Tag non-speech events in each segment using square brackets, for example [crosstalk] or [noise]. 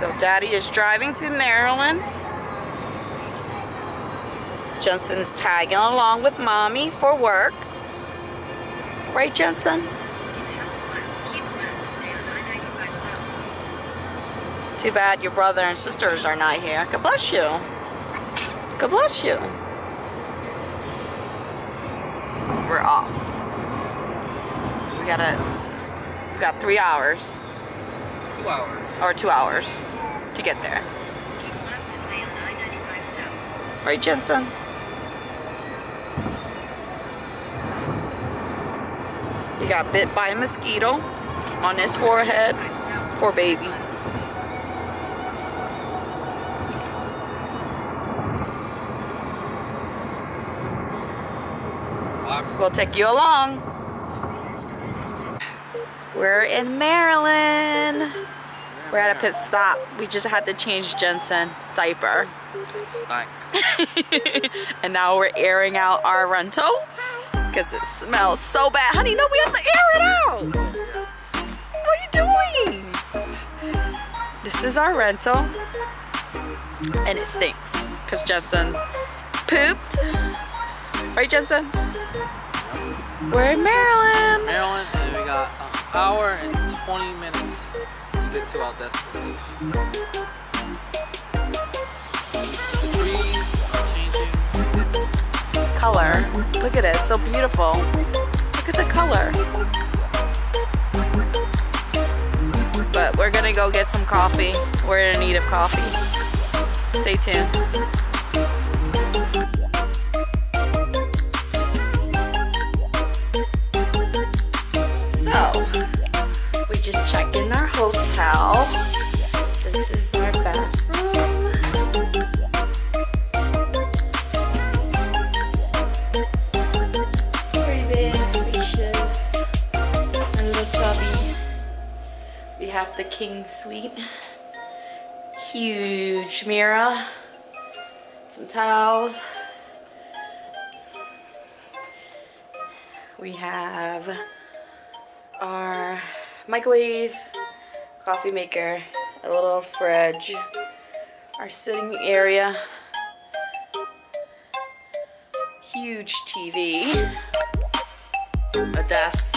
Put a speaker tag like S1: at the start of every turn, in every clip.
S1: So daddy is driving to Maryland. Jensen's tagging along with mommy for work. Right, Jensen? Too bad your brother and sisters are not here. God bless you. God bless you. We're off. We gotta, we got three hours.
S2: Two hours.
S1: Or two hours to get there. Right, Jensen? He got bit by a mosquito on his forehead. Poor baby. We'll take you along. We're in Maryland. We're at a pit stop. We just had to change Jensen diaper.
S2: Stank. [laughs]
S1: and now we're airing out our rental because it smells so bad. Honey, no, we have to air it out. What are you doing? This is our rental and it stinks because Jensen pooped. Right, Jensen? We're in Maryland.
S2: Maryland, and we got an hour and 20 minutes get to our destination.
S1: Color. Look at it. So beautiful. Look at the color. But we're gonna go get some coffee. We're in need of coffee. Stay tuned. Hotel. This is our bathroom. Pretty big, spacious, and little tubby. We have the king suite. Huge mirror. Some towels. We have our microwave, coffee maker, a little fridge, our sitting area, huge TV, a desk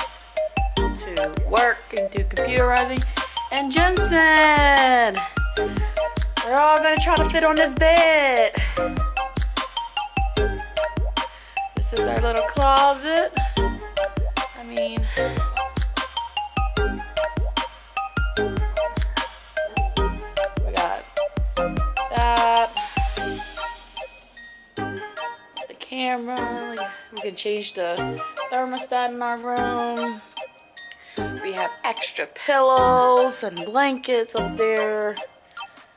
S1: to work and do computerizing, and Jensen! We're all gonna try to fit on this bed. This is our little closet. I mean, camera. like, We can change the thermostat in our room. We have extra pillows and blankets up there.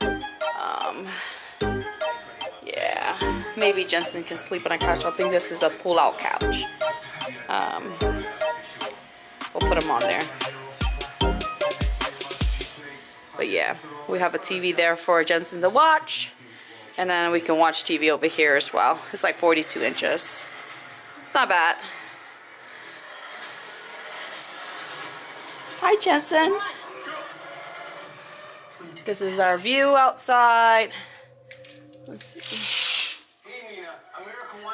S1: Um, yeah, maybe Jensen can sleep on a couch. I think this is a pull-out couch. Um, we'll put him on there. But yeah, we have a TV there for Jensen to watch. And then we can watch TV over here as well. It's like 42 inches. It's not bad. Hi, Jensen. This is our view outside. Let's see.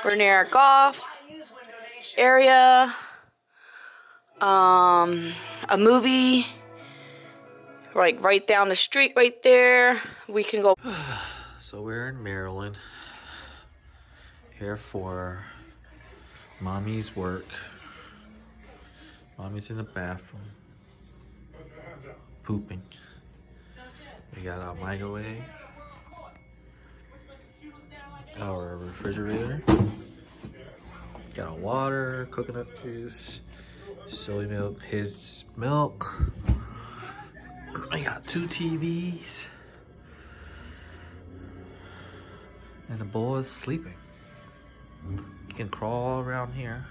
S1: We're near our golf area. Um, a movie like right down the street right there. We can go.
S2: So we're in Maryland. Here for mommy's work. Mommy's in the bathroom. Pooping. We got our microwave. Our refrigerator. Got our water, coconut juice, soy milk, his milk. I got two TVs. And the boy is sleeping. He can crawl around here.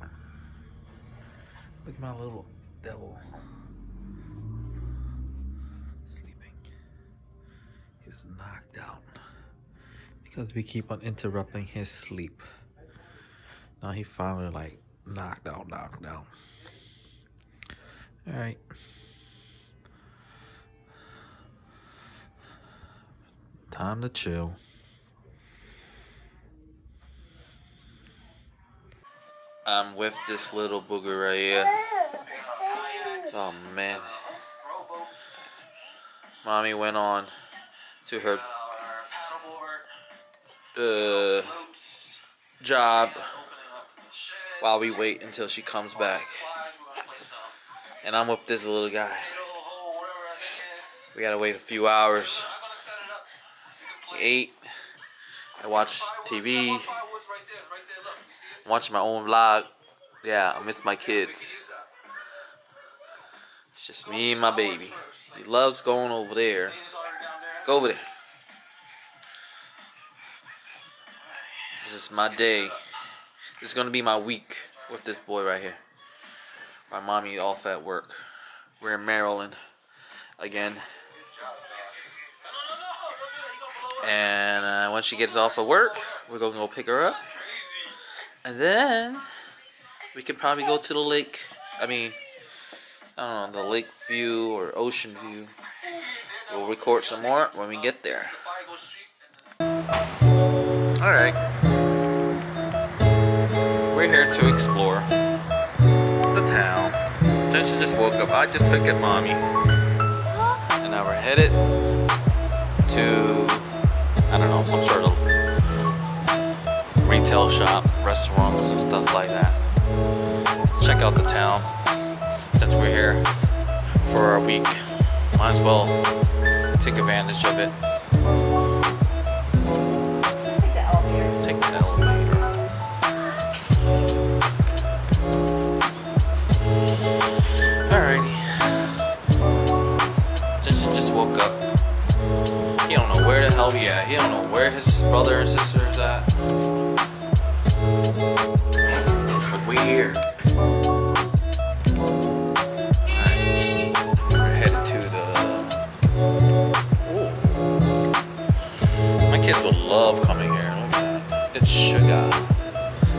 S2: Look at my little devil. Sleeping. He was knocked out. Because we keep on interrupting his sleep. Now he finally like knocked out, knocked out. Alright. Time to chill. I'm with this little booger right here. Oh man. Mommy went on to her uh, job while we wait until she comes back. And I'm with this little guy. We gotta wait a few hours. Ate. I watch TV. Watching my own vlog. Yeah, I miss my kids. It's just me and my baby. He loves going over there. Go over there. This is my day. This is gonna be my week with this boy right here. My mommy off at work. We're in Maryland again. And uh, once she gets off of work, we're gonna go pick her up. And then we can probably go to the lake. I mean, I don't know, the lake view or ocean view. We'll record some more when we get there. Alright. We're here to explore the town. Jessica just woke up. I just picked up mommy. And now we're headed to, I don't know, some sort of retail shop, restaurants, and stuff like that. Check out the town since we're here for a week. Might as well take advantage of it. He don't know where his brother and sister is at. But we here. Alright. We're headed to the. Ooh. My kids would love coming here. It's sugar.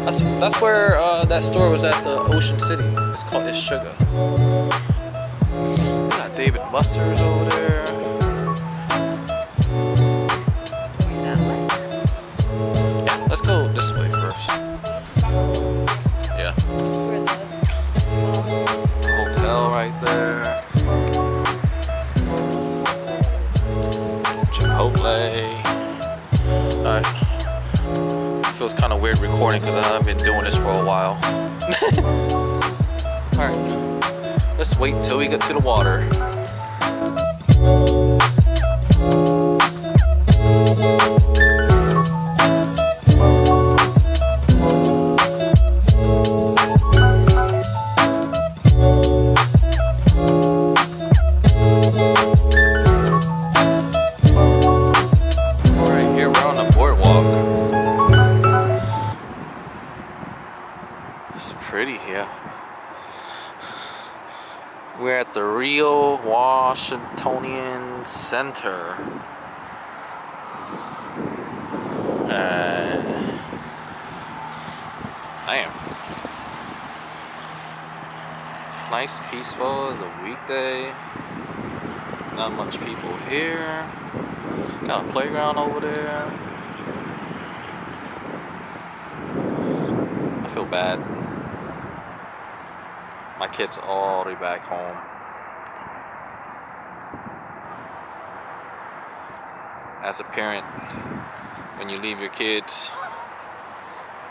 S2: That's that's where uh, that store was at the Ocean City. It's called It's Sugar. Got Dave and Buster's over there. This way first. Yeah. Hotel right there. Chipotle. Alright. Feels kind of weird recording because I've been doing this for a while. [laughs] Alright. Let's wait till we get to the water. We're at the Rio Washingtonian Center. And damn. It's nice, peaceful, the weekday. Not much people here. Got a playground over there. I feel bad. My kids all the way back home. As a parent, when you leave your kids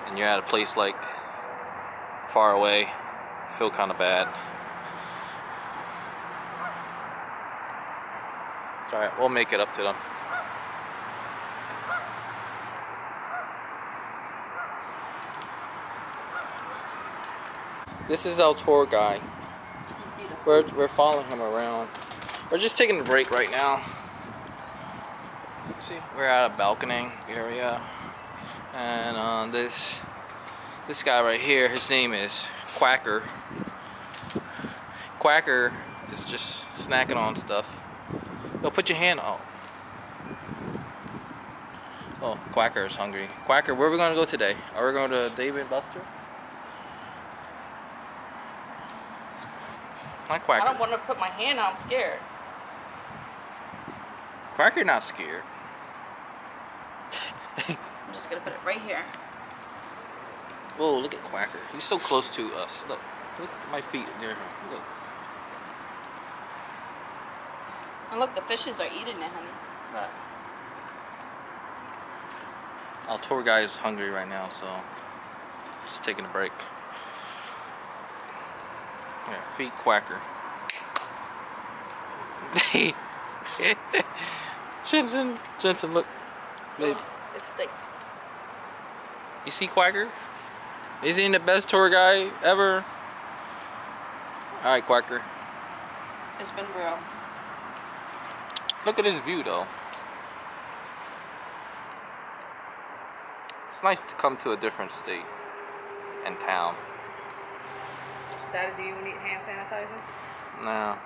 S2: and you're at a place like far away, I feel kind of bad. Alright, we'll make it up to them. This is our tour guy. We're, we're following him around. We're just taking a break right now. See, we're at a balcony area. And uh, this this guy right here, his name is Quacker. Quacker is just snacking on stuff. Yo, put your hand out. Oh, Quacker is hungry. Quacker, where are we gonna go today? Are we going to Dave and Buster? Hi,
S1: I don't want to put my hand out. I'm scared.
S2: Quacker not scared. [laughs]
S1: I'm just gonna put it right here.
S2: Whoa, look at Quacker. He's so close to us. Look, look at my feet near him. Look.
S1: And look, the fishes are eating it, honey. Look.
S2: Our tour guy is hungry right now, so just taking a break. Yeah, feed Quacker. [laughs] Jensen, Jensen, look. Babe,
S1: Ugh, oh, it's thick.
S2: you see Quacker? Is he the best tour guy ever? All right, Quacker.
S1: It's been real.
S2: Look at this view, though. It's nice to come to a different state and town.
S1: Daddy, do you need hand sanitizer?
S2: No.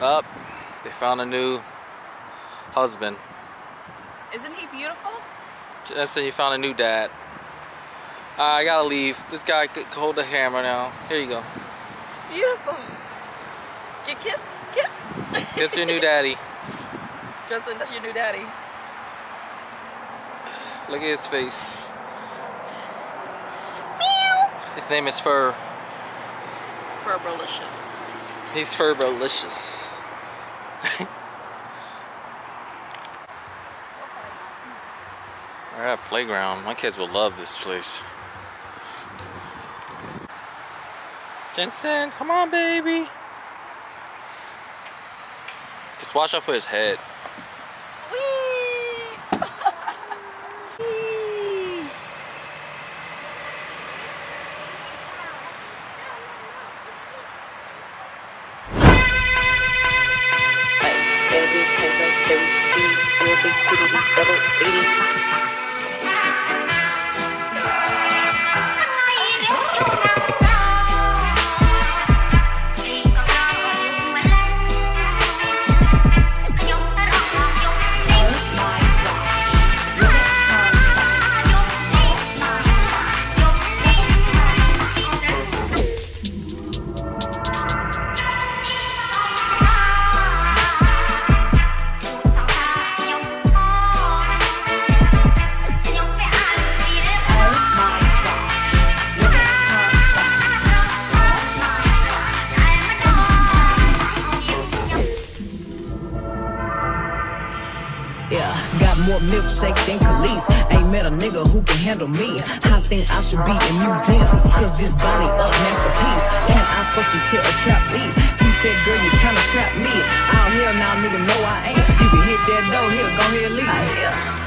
S2: Up, they found a new husband.
S1: Isn't he beautiful?
S2: Jensen, you found a new dad. Uh, I gotta leave. This guy could hold the hammer now. Here you go.
S1: It's beautiful. Get kiss, kiss.
S2: Kiss your new daddy. [laughs]
S1: Justin, that's your new daddy.
S2: Look at his face. Meow. His name is Fur.
S1: Ferbrolicious.
S2: He's Furbolicious. [laughs] We're at a playground. My kids will love this place. Jensen, come on, baby. Just watch out for his head.
S3: Yeah, got more milkshake than Kelis. Ain't met a nigga who can handle me. I think I should be in museums, cause this body up masterpiece. And I fucking tear a trap beat. He said, girl, you tryna trap me. Oh, here now, nigga, no, I ain't. You can hit that door, here, go ahead, leave.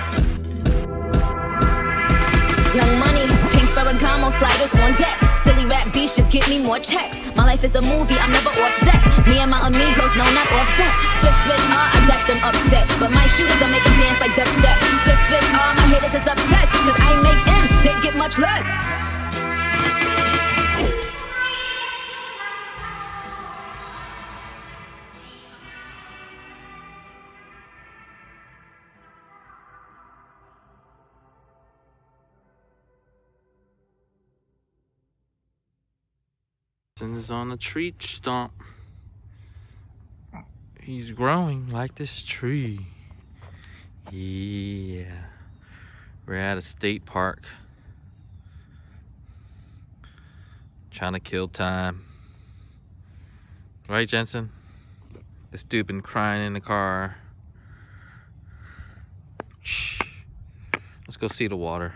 S4: Young money, pink Ferragamo sliders on deck. Rap beats just give me more checks. My life is a movie, I'm never offset. Me and my amigos, no, not offset. Switch, switch, hard, I got them upset. But my shooters don't make them dance like dubstep. Switch, switch, all my haters is obsessed. Cause I make M's, they get much less.
S2: Is on a tree stump. He's growing like this tree. Yeah. We're at a state park. Trying to kill time. Right, Jensen? This dude been crying in the car. Let's go see the water.